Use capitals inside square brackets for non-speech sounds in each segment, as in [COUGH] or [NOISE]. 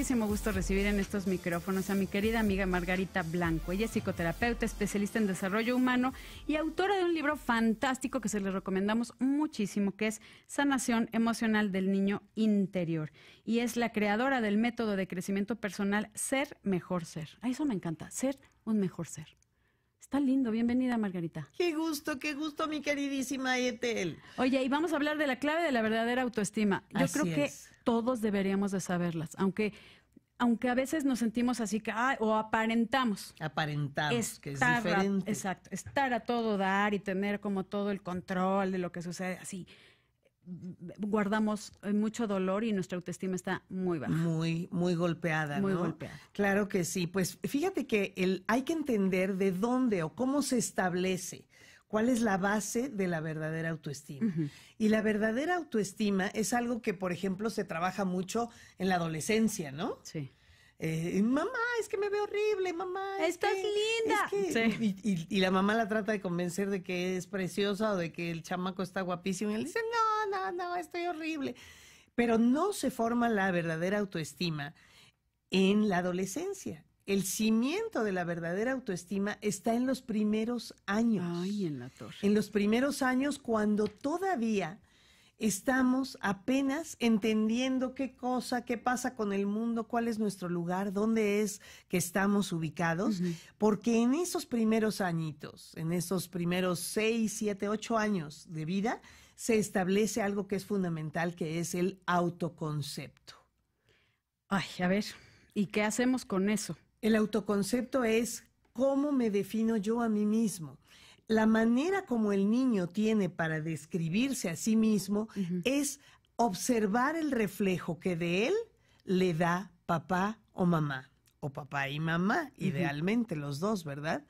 muchísimo gusto recibir en estos micrófonos a mi querida amiga Margarita Blanco. Ella es psicoterapeuta, especialista en desarrollo humano y autora de un libro fantástico que se le recomendamos muchísimo, que es Sanación Emocional del Niño Interior. Y es la creadora del método de crecimiento personal Ser Mejor Ser. A eso me encanta, ser un mejor ser. Está lindo, bienvenida Margarita. Qué gusto, qué gusto, mi queridísima Etel. Oye, y vamos a hablar de la clave de la verdadera autoestima. Yo creo que todos deberíamos de saberlas, aunque aunque a veces nos sentimos así que o aparentamos. Aparentamos, que es diferente. Exacto, estar a todo dar y tener como todo el control de lo que sucede así guardamos eh, mucho dolor y nuestra autoestima está muy baja. Muy, muy golpeada. Muy golpeada. Claro que sí. Pues fíjate que el, hay que entender de dónde o cómo se establece. ¿Cuál es la base de la verdadera autoestima? Y la verdadera autoestima es algo que, por ejemplo, se trabaja mucho en la adolescencia, ¿no? Sí. Eh, mamá, es que me veo horrible, mamá. Estás linda. y, la mamá la trata de convencer de que es preciosa o de que el chamaco está guapísimo. Y él dice, no, no, no, estoy horrible. Pero no se forma la verdadera autoestima en la adolescencia. El cimiento de la verdadera autoestima está en los primeros años. Ay, en la torre. En los primeros años cuando todavía estamos apenas entendiendo qué cosa, qué pasa con el mundo, cuál es nuestro lugar, dónde es que estamos ubicados, porque en esos primeros añitos, en esos primeros seis, siete, ocho años de vida, se establece algo que es fundamental, que es el autoconcepto. Ay, a ver, ¿y qué hacemos con eso? El autoconcepto es cómo me defino yo a mí mismo la manera como el niño tiene para describirse a sí mismo es observar el reflejo que de él le da papá o mamá, o papá y mamá, idealmente los dos, ¿verdad?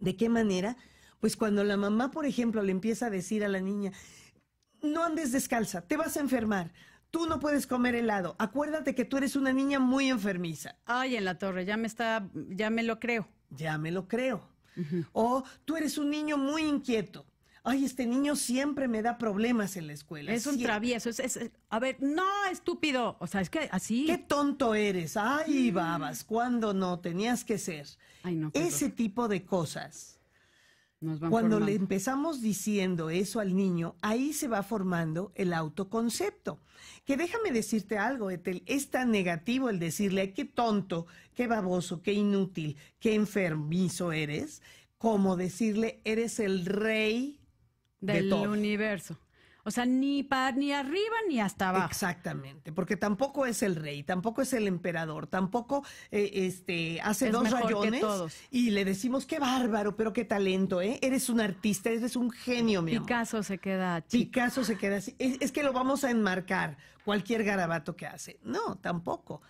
¿De qué manera? Pues cuando la mamá, por ejemplo, le empieza a decir a la niña, no andes descalza, te vas a enfermar, tú no puedes comer helado, acuérdate que tú eres una niña muy enfermiza. Ay, en la torre, ya me está, ya me lo creo. Ya me lo creo. O tú eres un niño muy inquieto. Ay, este niño siempre me da problemas en la escuela. Es un travieso. Es, a ver, no, estúpido. O sea, es que así. Qué tonto eres. Ay, mm. babas, cuando no tenías que ser. Ay, no, Ese tipo de cosas. Cuando le empezamos diciendo eso al niño, ahí se va formando el autoconcepto. Que déjame decirte algo, Etel, es tan negativo el decirle, qué tonto, qué baboso, qué inútil, qué enfermizo eres, como decirle, eres el rey del universo. O sea, ni para ni arriba ni hasta abajo. Exactamente, porque tampoco es el rey, tampoco es el emperador, tampoco eh, este hace dos rayones y le decimos qué bárbaro, pero qué talento, ¿eh? Eres un artista, eres un genio, mi Picasso se queda Picasso se queda así. es que lo vamos a enmarcar cualquier garabato que hace. No, tampoco.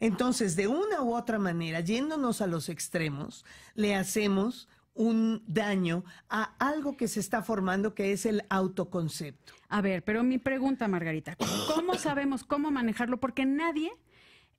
Entonces, de una u otra manera, yéndonos a los extremos, le hacemos un daño a algo que se está formando que es el autoconcepto. A ver, pero mi pregunta, Margarita, ¿cómo sabemos cómo manejarlo? Porque nadie,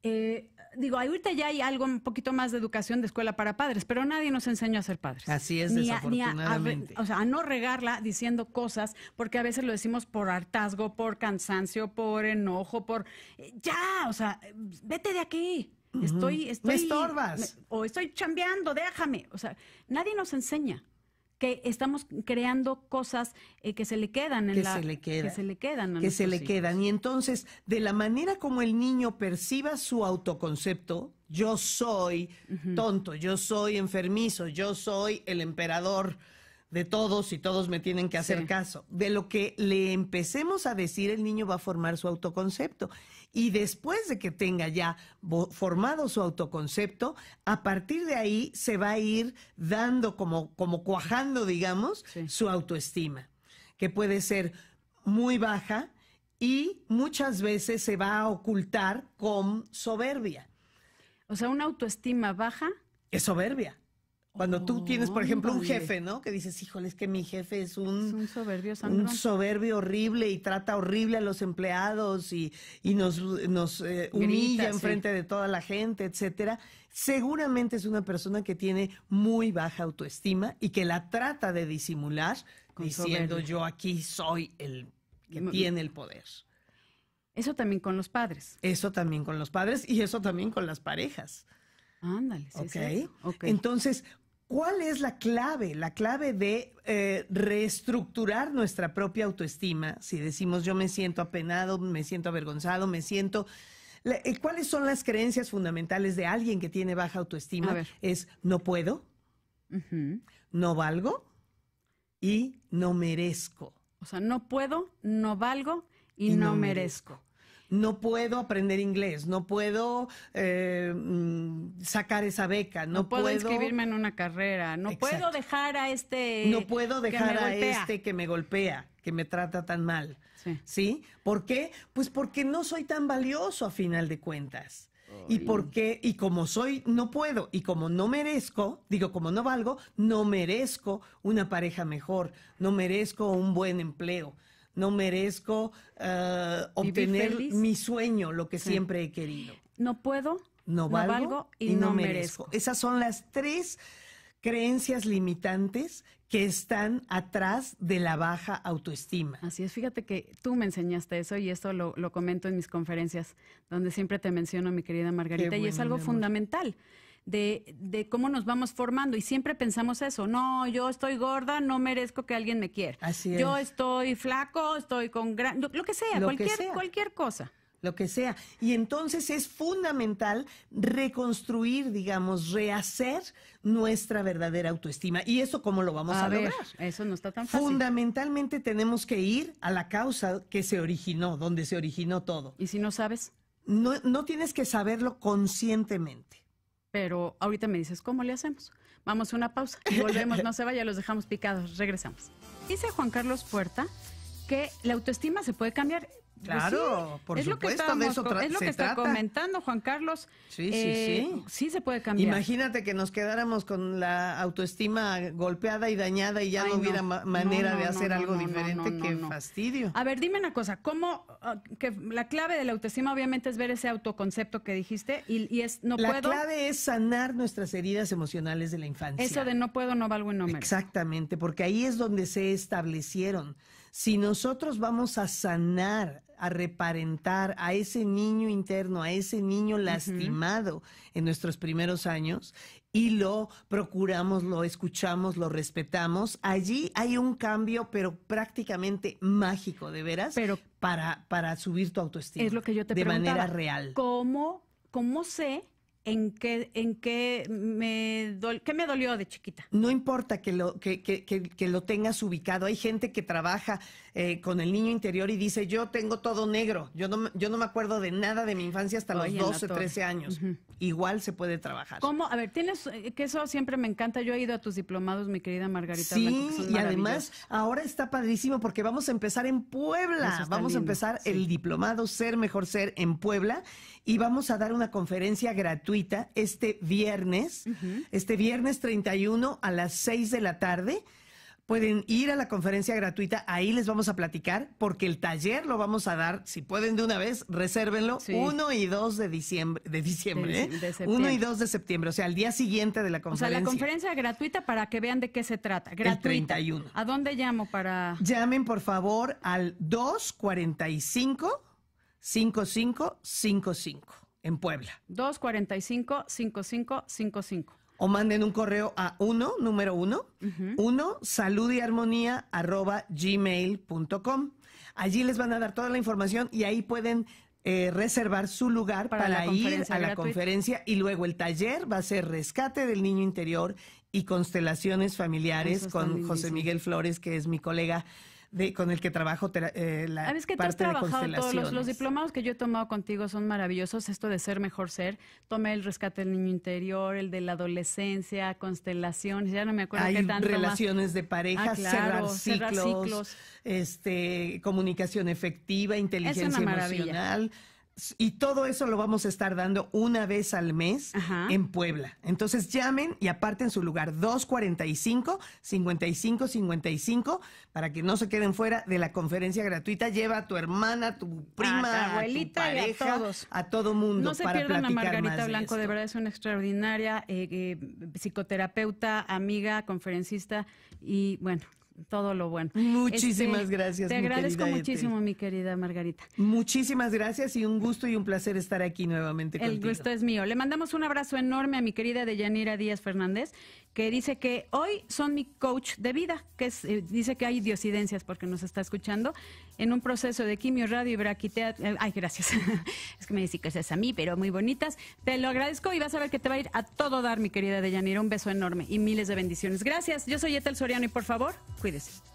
eh, digo, ahorita ya hay algo un poquito más de educación de escuela para padres, pero nadie nos enseñó a ser padres. Así es, desafortunadamente. o sea, a no regarla diciendo cosas, porque a veces lo decimos por hartazgo, por cansancio, por enojo, por... Eh, ya, o sea, vete de aquí. Estoy, estoy. Me estorbas. o estoy chambeando, déjame. O sea, nadie nos enseña que estamos creando cosas eh, que se le quedan en que la se le que se le quedan que se le quedan y entonces de la manera como el niño perciba su autoconcepto yo soy tonto yo soy enfermizo yo soy el emperador de todos y todos me tienen que hacer caso. De lo que le empecemos a decir, el niño va a formar su autoconcepto. Y después de que tenga ya formado su autoconcepto, a partir de ahí se va a ir dando como, como cuajando, digamos, su autoestima, que puede ser muy baja y muchas veces se va a ocultar con soberbia. O sea, una autoestima baja. Es soberbia. Cuando tú tienes, por ejemplo, un jefe, ¿no? Que dices, híjole, es que mi jefe es un, un soberbio Un soberbio horrible y trata horrible a los empleados y, y nos, nos eh, humilla en frente de toda la gente, etcétera. Seguramente es una persona que tiene muy baja autoestima y que la trata de disimular diciendo yo aquí soy el que tiene el poder. Eso también con los padres. Eso también con los padres y eso también con las parejas. Ándale, sí. ¿Ok? Ok. Entonces, ¿cuál es la clave? La clave de eh, reestructurar nuestra propia autoestima. Si decimos yo me siento apenado, me siento avergonzado, me siento... Eh, ¿Cuáles son las creencias fundamentales de alguien que tiene baja autoestima? Es no puedo, no valgo y no merezco. O sea, no puedo, no valgo y, no, merezco. No puedo aprender inglés, no puedo eh, mm, sacar esa beca, no, puedo, inscribirme en una carrera, no puedo dejar a este. No puedo dejar a este que me golpea, que me trata tan mal. Sí. ¿Sí? ¿Por qué? Pues porque no soy tan valioso a final de cuentas. Y porque, y como soy, no puedo, y como no merezco, digo, como no valgo, no merezco una pareja mejor, no merezco un buen empleo, no merezco uh, obtener mi sueño, lo que siempre he querido. No puedo, no valgo, y, no, merezco. Esas son las tres creencias limitantes que están atrás de la baja autoestima. Así es, fíjate que tú me enseñaste eso y esto lo, comento en mis conferencias, donde siempre te menciono, mi querida Margarita, y es algo fundamental. De, de, cómo nos vamos formando y siempre pensamos eso, no, yo estoy gorda, no merezco que alguien me quiera. Así es. Yo estoy flaco, estoy con gran, lo, que sea, cualquier, cualquier cosa lo que sea. Y entonces es fundamental reconstruir, digamos, rehacer nuestra verdadera autoestima. ¿Y eso cómo lo vamos a, lograr? Eso no está tan fácil. Fundamentalmente tenemos que ir a la causa que se originó, donde se originó todo. ¿Y si no sabes? No, no tienes que saberlo conscientemente. Pero ahorita me dices, ¿cómo le hacemos? Vamos a una pausa y volvemos, [LAUGHS] no se vaya, los dejamos picados, regresamos. Dice Juan Carlos Puerta que la autoestima se puede cambiar. Pues claro, por es supuesto, lo que de eso Es lo que está comentando Juan Carlos. Sí, sí, eh, sí. Sí se puede cambiar. Imagínate que nos quedáramos con la autoestima golpeada y dañada y ya no hubiera manera de hacer algo diferente. Qué fastidio. A ver, dime una cosa. ¿Cómo ah, que la clave de la autoestima obviamente es ver ese autoconcepto que dijiste y, es no puedo? La clave es sanar nuestras heridas emocionales de la infancia. Eso de no puedo, no valgo y no. Exactamente, porque ahí es donde se establecieron. Si nosotros vamos a sanar a reparentar a ese niño interno, a ese niño lastimado en nuestros primeros años y lo procuramos, lo escuchamos, lo respetamos, allí hay un cambio, pero prácticamente mágico, de veras, pero, para, para subir tu autoestima. Es lo que yo te De manera real. ¿Cómo, cómo sé en qué, en qué me, qué me dolió de chiquita. No importa que lo, que, que, que, lo tengas ubicado. Hay gente que trabaja eh, con el niño interior y dice, yo tengo todo negro. Yo no, yo no me acuerdo de nada de mi infancia hasta los 12, 13 años. Igual se puede trabajar. ¿Cómo? A ver, tienes, eh, que eso siempre me encanta. Yo he ido a tus diplomados, mi querida Margarita. Sí, y además ahora está padrísimo porque vamos a empezar en Puebla. Vamos a empezar el diplomado Ser Mejor Ser en Puebla y vamos a dar una conferencia gratuita este viernes, este viernes 31 a las 6 de la tarde. Pueden ir a la conferencia gratuita, ahí les vamos a platicar, porque el taller lo vamos a dar, si pueden de una vez, resérvenlo, 1 y 2 de diciembre, de diciembre, ¿eh? 1 y 2 de septiembre, o sea, al día siguiente de la conferencia. O sea, la conferencia gratuita para que vean de qué se trata, gratuita. El 31. ¿A dónde llamo para...? Llamen, por favor, al 245 5555 en Puebla. 245-5555. O manden un correo a uno, número uno, uno, salud y armonía arroba gmail.com. Allí les van a dar toda la información y ahí pueden eh, reservar su lugar para, ir a la conferencia y luego el taller va a ser rescate del niño interior y constelaciones familiares con José Miguel Flores, que es mi colega con el que trabajo eh, la ¿Sabes que parte tú has trabajado todos los, diplomados que yo he tomado contigo son maravillosos. Esto de ser mejor ser. Tomé el rescate del niño interior, el de la adolescencia, constelaciones, ya no me acuerdo qué tanto relaciones de pareja, ah, cerrar, ciclos, este, comunicación efectiva, inteligencia emocional. Y todo eso lo vamos a estar dando una vez al mes en Puebla. Entonces llamen y aparten su lugar 245-5555 para que no se queden fuera de la conferencia gratuita. Lleva a tu hermana, a tu prima, a, abuelita, tu pareja, a todos. A todo mundo. No se pierdan a Margarita Blanco, de, verdad es una extraordinaria eh, eh, psicoterapeuta, amiga, conferencista y bueno, todo lo bueno. Muchísimas este, gracias. Te agradezco muchísimo, mi querida Margarita. Muchísimas gracias y un gusto y un placer estar aquí nuevamente contigo. El gusto es mío. Le mandamos un abrazo enorme a mi querida Deyanira Díaz Fernández, que dice que hoy son mi coach de vida, que es, eh, dice que hay diosidencias porque nos está escuchando en un proceso de quimio, radio y braquitea. Eh, ay, gracias. [LAUGHS] es que me dice que es a mí, pero muy bonitas. Te lo agradezco y vas a ver que te va a ir a todo dar, mi querida Deyanira. Un beso enorme y miles de bendiciones. Gracias. Yo soy Etel Soriano y por favor, cuídese.